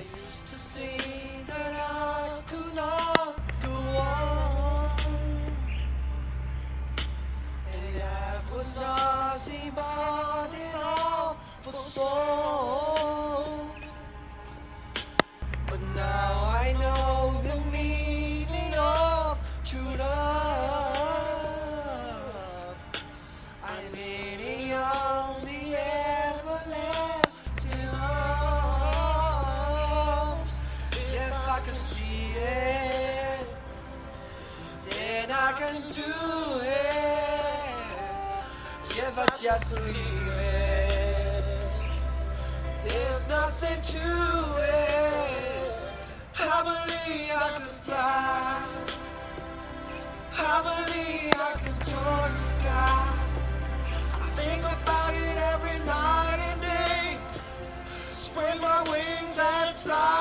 Used to see that I could not go on. And life was nothing but an awful song. Can do it. If I just leave it, there's nothing to it. I believe I can fly. I believe I can touch the sky. I think about it every night and day. Spread my wings and fly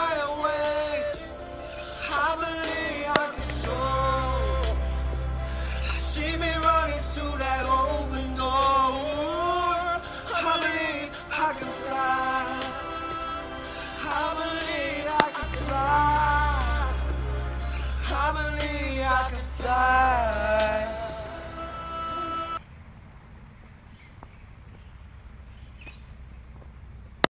I